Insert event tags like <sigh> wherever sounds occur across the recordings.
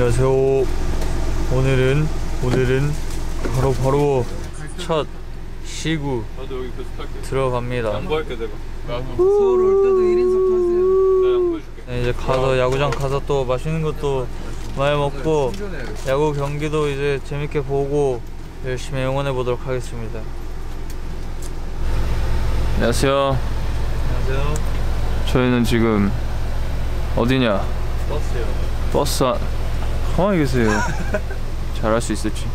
안녕하세요. 오늘은 오늘은 바로 바로 첫 시구. 들어갑니다. 양보할게 내가. 서울 올 때도 1인석 타세요. 네, 이제 가서 야구장 가서 또 맛있는 것도 많이 먹고 야구 경기도 이제 재밌게 보고 열심히 응원해 보도록 하겠습니다. 안녕하세요. 안녕하세요. 저희는 지금 어디냐? 버스요. 버스 안... 가만히 계세요. 잘할 수 있을지.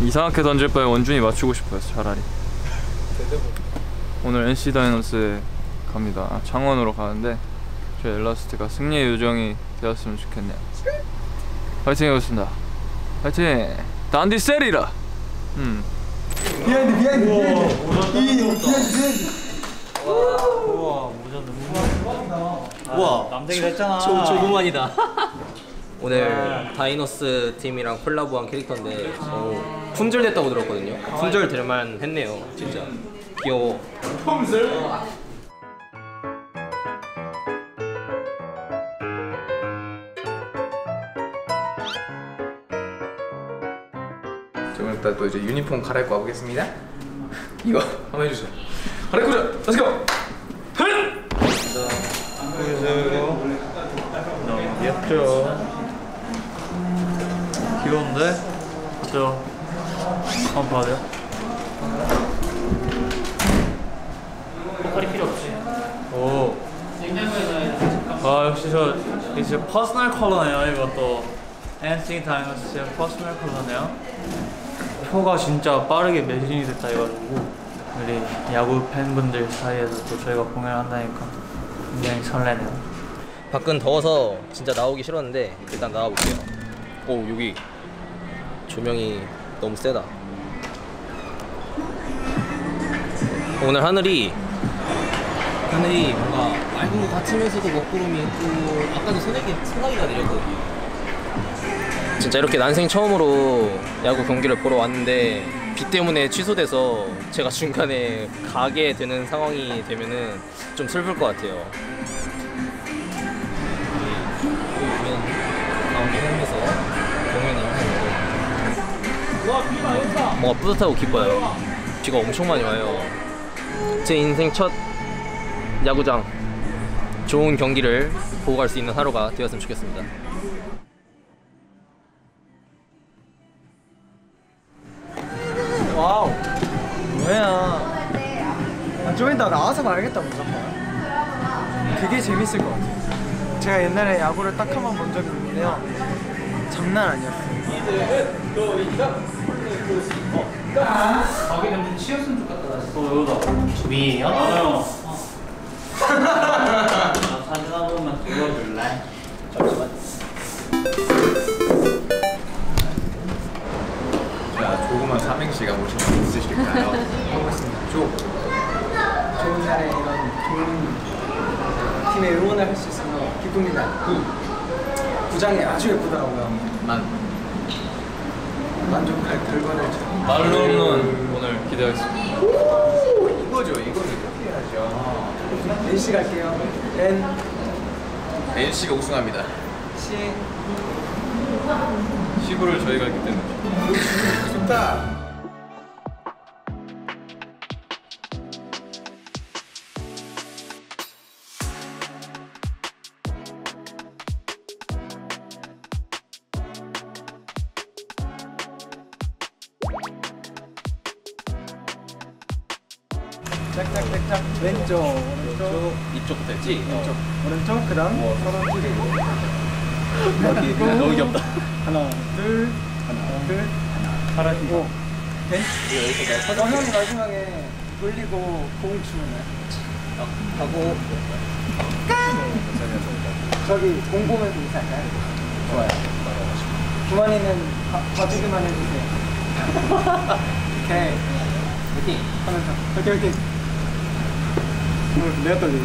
이상하게 던질 바에 원준이 맞추고 싶어요. 차라리. 오늘 NC 다이노스에 갑니다. 아, 창원으로 가는데 저희 엘라스트가 승리의 요정이 되었으면 좋겠네요. 파이팅 해보겠습니다. 파이팅! 단디 쎄리라! 음. behind behind behind. 이 behind behind. 우와 모자 너무 우와 남대기 됐잖아. 조, 조그만이다 오늘 다이노스 팀이랑 콜라보한 캐릭터인데 어, 품절됐다고 들었거든요 품절 될만 했네요 진짜 귀여워 조금 이따 또 이제 유니폼 갈아입고 와보겠습니다. <laughs> 이거 한번 해주세요. 갈아입고자. Let's go. 너무 귀엽죠. 귀여운데? 그죠? 한번 봐요. 색깔이 필요 없지. 오. 아 역시 저 이제 personal color네요 이것도. NC 다이노스의 personal color네요. 표가 진짜 빠르게 매진이 됐다 해가지고 우리 야구 팬분들 사이에서 또 저희가 공연을 한다니까 굉장히 설레네요. 밖은 더워서 진짜 나오기 싫었는데 일단 나와볼게요 오 여기 조명이 너무 세다. 오늘 하늘이 하늘이 뭔가 맑은 것 같으면서도 먹구름이 있고 아까도 소나기, 소나기가 내렸거든요. 진짜 이렇게 난생 처음으로 야구 경기를 보러 왔는데 비 때문에 취소돼서 제가 중간에 가게 되는 상황이 되면은 좀 슬플 것 같아요 뭔가 뿌듯하고 기뻐요 비가 엄청 많이 와요 제 인생 첫 야구장 좋은 경기를 보고 갈 수 있는 하루가 되었으면 좋겠습니다 와우. 뭐야? 아, 좀 이따 나와서 봐야겠다 무조건. 그게 재밌을 것 같아요. 제가 옛날에 야구를 딱 한 번 본 적이 있는데요. 장난 아니었어요. 어, 여기다. 위에요? 어. 나 사진 한 번만 찍어줄래? 자, 조그만 삼행시가 분 있으실까요? 고맙습니다. 조. 좋은 날에 이런 좋은 팀의 응원을 할 수 있어서 기쁩니다. 구. 구장이 아주 예쁘더라고요. 만. 만족할 결과를 참. 말로 없는 오늘 기대하겠습니다. 오, 이거죠. 이렇게 해야죠. NC 갈게요. N NC가 우승합니다. C 시구를 저희가 했기 때문에. 좋다. 짝짝짝짝. 왼쪽. 오른쪽. 이쪽부터 했지? 왼쪽. 오른쪽. 그 다음 서로 찌르 여기 너무 귀엽다. 하나 둘 하나 둘 하나. 된? 어, 형이. 마지막에 돌리고 공 주면 하고. 저기 공 보면서 인사할까요? 좋아요. 봐- 봐주기만 해주세요. <laughs> 오케이. 화이팅! 하면서 화이팅 어. 어, 이 Movimento ali.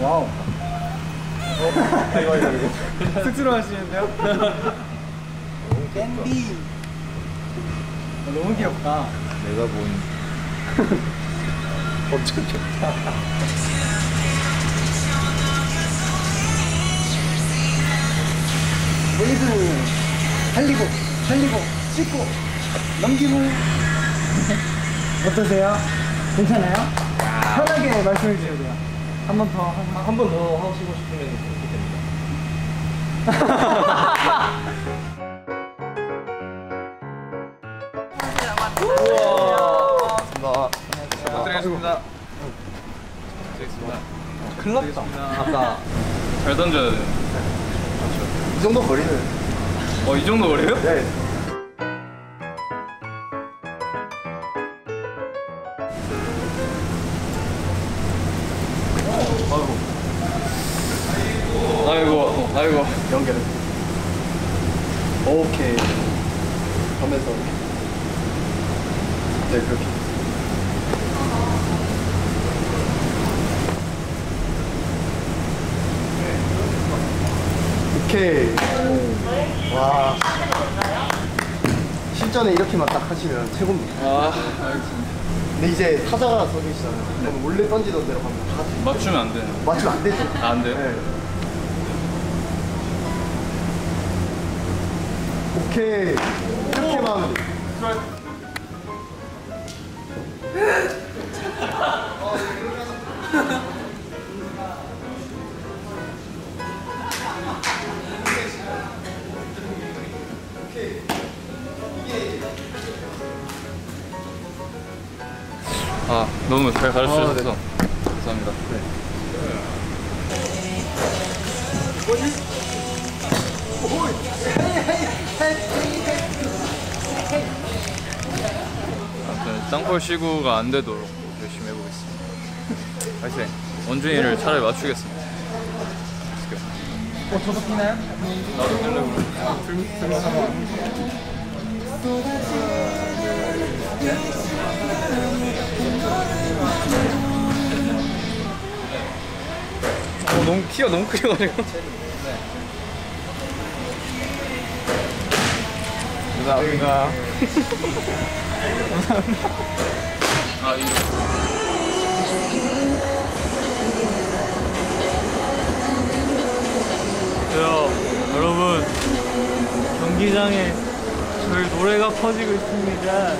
Uau! 이거. 쑥스러워하시는데요? 캔디. 어, 너무 귀엽다. 내가 본 <laughs> 엄청 좋다. 웨이브 달리고 달리고 찍고 넘기고 어떠세요? 괜찮아요? 편하게 말씀해 주세요. 한번 더. 한 번 더 하시고 됩니다. 부탁드리겠습니다. 큰일 났다. 아까 잘 던져야 돼. 이 정도 거리는. 어, 이 정도 거리요? 네. 아이고. 연결. 오케이. 하면서. 네, 그렇게. 오케이. 와. 실전에 이렇게만 딱 하시면 최고입니다. 아, 알겠습니다. 근데 이제 타자가 서 계시잖아요. 그럼 원래 던지던 대로 가면 다 맞추면 안 되나? 맞추면 안 되죠. 아, 안 돼요? 네. 오케이. 이렇게 마무리. 아, 너무 잘 가르쳐 아, 주셔서 감사합니다. 아 땅볼 시구가 안 되도록 열심히 해보겠습니다. 파이팅! 원준이를 차라리 맞추겠습니다. 어, 저도 피나요? 나도 끌려고. 어, 너무 키가 너무 크셔가지고. <laughs> 감사합니다. 아, 이거. 저요 여러분. 경기장에 저희 노래가 퍼지고 있습니다.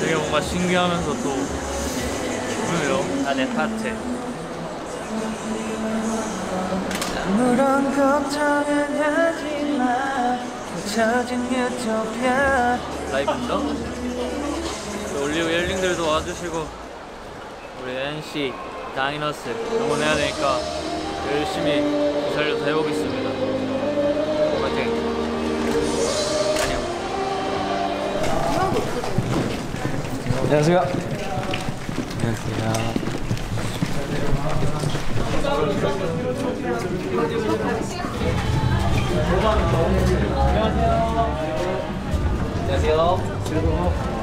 되게 뭔가 신기하면서 또 좋네요. 안에 파트. 아무런 걱정은 하지 마 묻혀진 유토피아 라이브인가? 올리브 옐링들도 와주시고 우리 NC 다이너스 응원해야 되니까 열심히 살려서 해보겠습니다. 파이팅. 안녕. 안녕하세요. 이렇게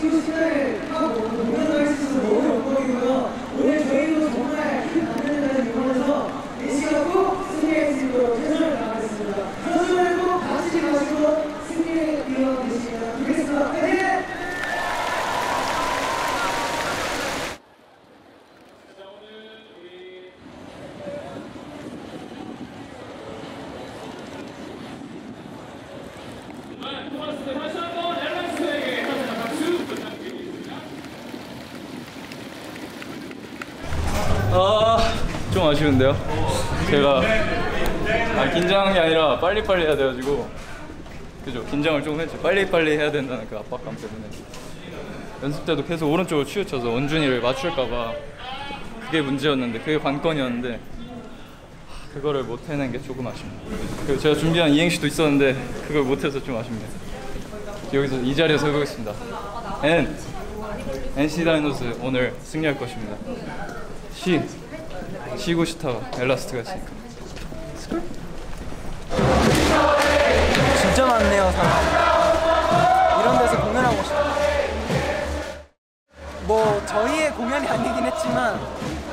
수있는 또 친구 식사를 하고 공연을 할 수 있어서 너무 영광이고요. 오늘 저희도 정말 큰 감사를 이루면서 NC가 꼭 승리할 수 있도록 최선을 다하겠습니다. 선수들 꼭 같이 가지고 승리를 이뤄내시면 좋겠습니다. 화이팅! 아쉬운데요. 제가 아 긴장한 게 아니라 빨리빨리 해야 돼가지고. 그죠? 긴장을 조금 했죠. 빨리빨리 해야 된다는 그 압박감 때문에. 연습 때도 계속 오른쪽으로 치우쳐서 원준이를 맞출까봐 그게 문제였는데 그게 관건이었는데 하, 그거를 못 해낸 게 조금 아쉽네요. 그리고 제가 준비한 이행시도 있었는데 그걸 못해서 좀 아쉽네요. 여기서 이 자리에서 해보겠습니다. N. NC 다이노스 오늘 승리할 것입니다. 시 시고 싶다가 엘라스트가 있으니까. 진짜 많네요 사람. 이런 데서 공연하고 싶어요 뭐 저희의 공연이 아니긴 했지만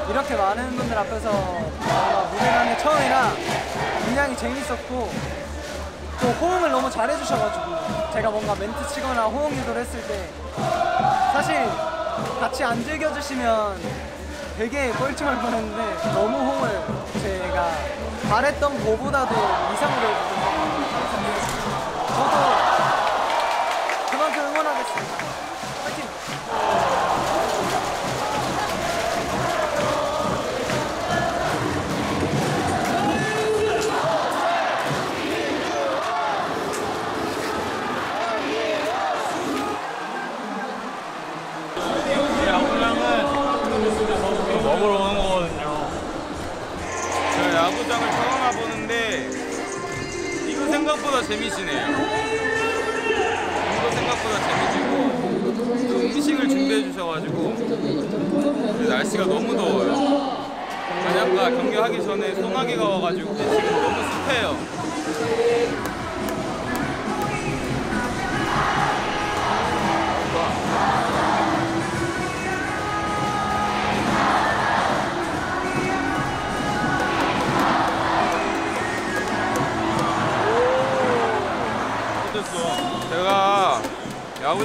이렇게 많은 분들 앞에서 무대라는 게 처음이라 굉장히 재밌었고 또 호응을 너무 잘해주셔가지고 제가 뭔가 멘트 치거나 호응 유도를 했을 때 사실 같이 안 즐겨주시면 되게 뻘쭘할 뻔했는데 너무 호응을 제가 바랬던 거보다도 이상으로 처음 와보는데 이거 생각보다 재미지네요. 이거 생각보다 재미지고 또 음식을 준비해 주셔가지고 근데 날씨가 너무 더워요. 저녁가 경기하기 전에 소나기가 와가지고 지금 너무 습해요.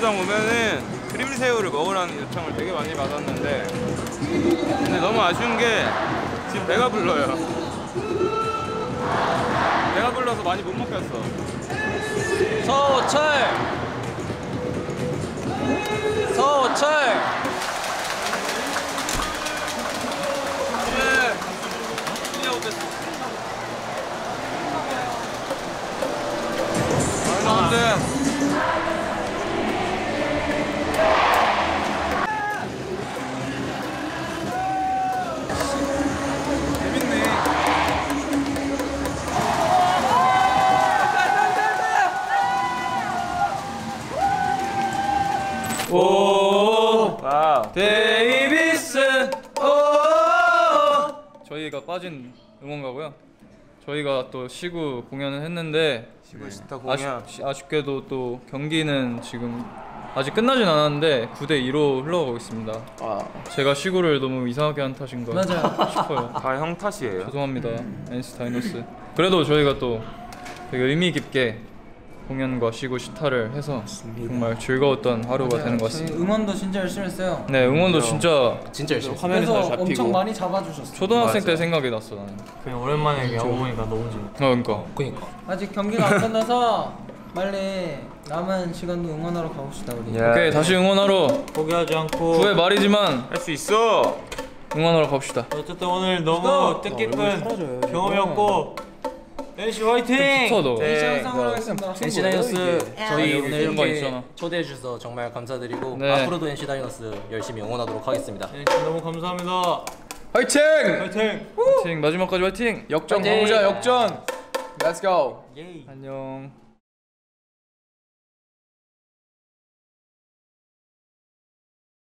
야구장 오면은 크림새우를 먹으라는 요청을 되게 많이 받았는데 근데 너무 아쉬운 게 지금 배가 불러요. 배가 불러서 많이 못 먹겠어. 서철! 서철 오 wow 데이비스 오 저희가 빠진 응원가고요. 저희가 또 시구 공연을 했는데 시구 시타 공연 아쉽, 아쉽게도 또 경기는 지금 아직 끝나진 않았는데 9대 2로 흘러가고 있습니다. 제가 시구를 너무 이상하게 한 탓인 가 싶어요. 다 형 탓이에요. 죄송합니다. NC 다이노스. 그래도 저희가 또 되게 의미 깊게 공연과 시구 시타를 해서 정말 즐거웠던 하루가 되는 것 저희 같습니다. 응원도 진짜 열심히 했어요. 네 응원도 진짜 진짜 열심히 그래서 엄청 많이 잡아주셨어요. 초등학생 때 생각이 났어 나는. 그냥 오랜만에 야구 보니까 너무 재밌어. 어 그러니까. 그니까 아직 경기가 안 끝나서 빨리 남은 시간도 응원하러 가봅시다 우리. 오케이 다시 응원하러 포기하지 않고. 9회 말이지만 할 수 있어. 응원하러 갑시다. 어쨌든 오늘 너무 뜻깊은 경험이었고 NC 화이팅! 붙어 너. NC 항상 응원하겠습니다. NC 다이너스 저희 여기 오늘 이런 거 이렇게. 초대해 주셔서 정말 감사드리고 네. 앞으로도 NC 다이너스 열심히 응원하도록 하겠습니다. NC 너무 감사합니다. 화이팅! 화이팅! 화이팅 마지막까지 화이팅! 역전 화이팅! 가보자 역전. Let's go. 예이. 안녕.